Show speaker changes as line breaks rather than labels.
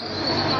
ああ。